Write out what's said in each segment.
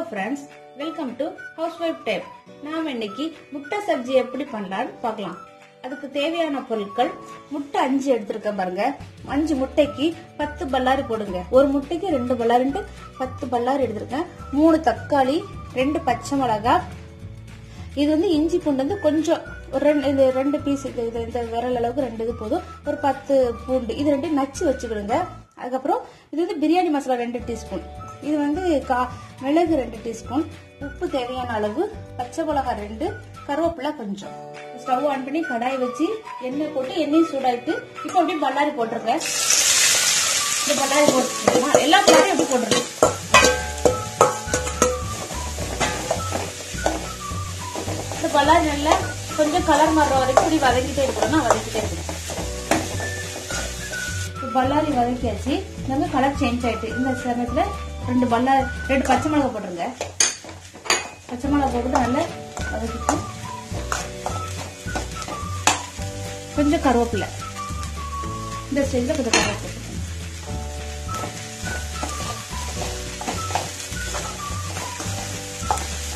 Friends welcome to housewife tab நாம் இன்னைக்கு முட்டை சப்ஜி எப்படி பண்ணலான்னு பார்க்கலாம். அதுக்கு தேவையான பொருட்கள் முட்டை அஞ்சு எடுத்திருக்கேன் பாருங்க. அஞ்சு முட்டைக்கு பத்து பல்லாரி போடுங்க. ஒரு முட்டைக்கு ரெண்டு பல்லாரின்ட்டு பத்து பல்லாரி எடுத்திருக்கேன். மூணு தக்காளி ரெண்டு பச்சை மிளகாய் இது வந்து இஞ்சி பூண்டு வந்து கொஞ்சம் ஒரு ரெண்டு இந்த ரெண்டு பீஸ் இது- இந்த விரல் அளவுக்கு ரெண்டு இது போதும். ஒரு பத்து பூண்டு. இது ரெண்டு நச்சு வச்சுக்கிடுங்க. அதுக்கப்புறம் இது வந்து பிரியாணி மசாலா ரெண்டு டீஸ்பூன். இது வந்து கா மிளகு ரெண்டு டீஸ்பூன் உப்பு தேவையான அளவு பச்சை மிளகாய் ரெண்டு கருவேப்பிலை கொஞ்சம். ஸ்டவ் ஆன் பண்ணி கடாய் வச்சு எண்ணெய் போட்டு எண்ணெய் சூடாயிட்டு இப்போ அப்படியே பல்லாரி போட்டிருக்கேன். இந்த பல்லாரி போட்டு எல்லா பல்லாரியும் எப்படி போட்டுருக்கேன். இந்த பல்லாரி நல்லா கொஞ்சம் கலர் மாறுற வரைக்கும் இப்படி வதக்கிட்டே இருக்கணும். வதக்கிட்டே இருக்கணும் பல்லாரி வதக்கியாச்சு. நம்ம கலர் சேஞ்ச் ஆயிட்டு இந்த சமயத்துல ரெண்டு பல்லா ரெண்டு பச்சை மிளகாய் போட்டுருங்க. பச்சை மிளகாய் போட்டு நல்லா வதக்கிட்டு கொஞ்சம் கருவேப்பிலை. இந்த ஸ்டேஜ்ல கொஞ்சம் கருவேப்பிலை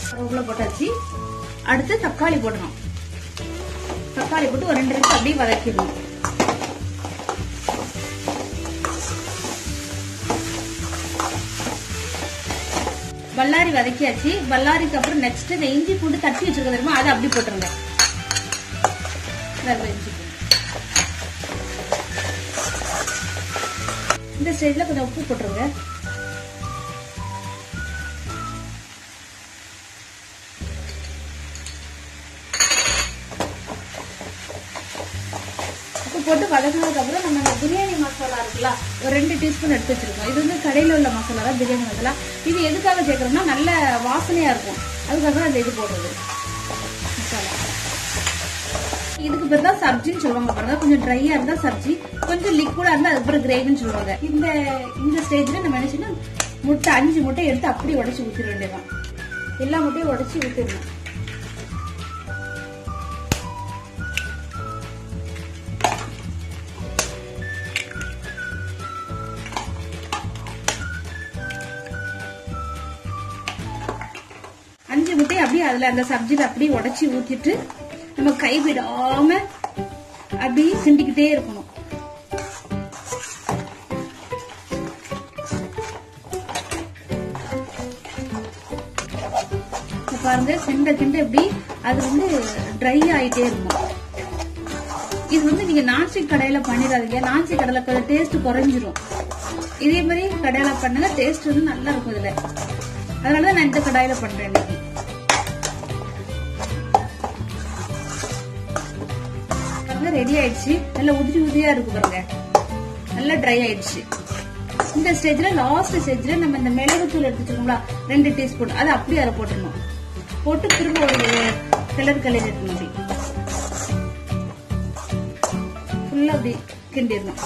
கருவேப்பிலை போட்டாச்சு. அடுத்து தக்காளி போடணும். தக்காளி போட்டு ஒரு ரெண்டு நிமிஷம் அப்படியே வதக்கிடணும். பல்லாரி வதக்கியாச்சு. பல்லாரிக்கு அப்புறம் நெக்ஸ்ட் இந்த இஞ்சி பூண்டு தட்டி வச்சிருக்க தெரியுமா? அதை அப்படி போட்டுருங்க. நல்ல இஞ்சி இந்த சைடில் கொஞ்சம் உப்பு போட்டுருங்க. உப்பு போட்டு வதக்கினதுக்கு அப்புறம் நம்ம இந்த பிரியாணி மசாலா இருக்குல்ல ஒரு ரெண்டு டீஸ்பூன் எடுத்து வச்சிருக்கோம். இது வந்து கடையில் உள்ள மசாலா தான் பிரியாணி மசாலா. இது எதுக்காக சேர்க்கறோம்னா நல்ல வாசனையாக இருக்கும். அதுக்காக தான் அந்த இது போடுறது. மசாலா. இதுக்கு பேர் தான் சப்ஜின்னு சொல்லுவாங்க பாருங்க. கொஞ்சம் ட்ரையா இருந்தா சப்ஜி கொஞ்சம் லிக்விடா இருந்தா அதுக்கப்புறம் கிரேவின்னு சொல்லுவாங்க. இந்த இந்த ஸ்டேஜ்ல நம்ம என்ன செய்யணும்? முட்டை அஞ்சு முட்டை எடுத்து அப்படியே உடச்சு ஊத்திட வேண்டியதான் எல்லா முட்டையும் உடச்சு ஊத்திடணும். அஞ்சு முட்டை அப்படியே அதுல அந்த சப்ஜில அப்படியே உடைச்சி ஊத்திட்டு நம்ம கை விடாம அப்படியே கிண்டிக்கிட்டே இருக்கணும். பாருங்க கிண்ட கிண்ட எப்படி அது வந்து ட்ரை ஆயிட்டே இருக்கும். இது வந்து நீங்க நான்ஸ்டிக் கடையில பண்ணிடாதீங்க. நான்ஸ்டிக் கடையில டேஸ்ட் குறைஞ்சிரும். இதே மாதிரி கடையில பண்ணுங்க டேஸ்ட் வந்து நல்லா இருக்கும் இதுல. அதனால தான் நான் இந்த கடாயில பண்றேன் இன்னைக்கு. ரெடி ஆயிடுச்சு. நல்லா உதிரி உதிரியா இருக்கு பாருங்க. நல்லா ட்ரை ஆயிடுச்சு. இந்த ஸ்டேஜ்ல லாஸ்ட் ஸ்டேஜ்ல நம்ம இந்த மிளகு தூள் எடுத்து ரெண்டு டீஸ்பூன் அதை அப்படியே அதை போட்டுடணும். போட்டு திரும்ப ஒரு கிளர் கலர் இருக்கணும் அப்படி. ஃபுல்லா அப்படி கிண்டிடணும்.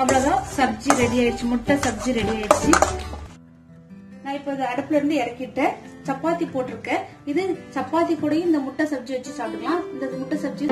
அவ்வளவுதான். சப்ஜி ரெடி ஆயிடுச்சு. முட்டை சப்ஜி ரெடி ஆயிடுச்சு. நான் இப்ப இதை அடுப்புல இருந்து இறக்கிட்டேன். சப்பாத்தி போட்டிருக்கேன். இது சப்பாத்தி கூடயும் இந்த முட்டை சப்ஜி வச்சு சாப்பிடலாம். இந்த முட்டை சப்ஜி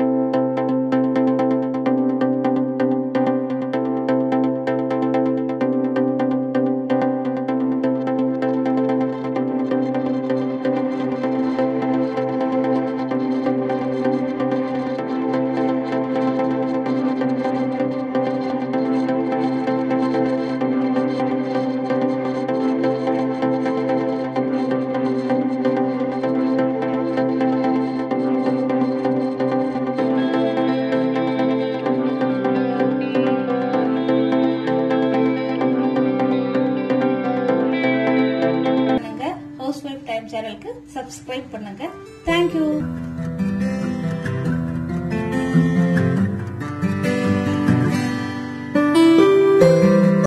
சப்ஸ்கிரைப் பண்ணுங்க. தேங்க்யூ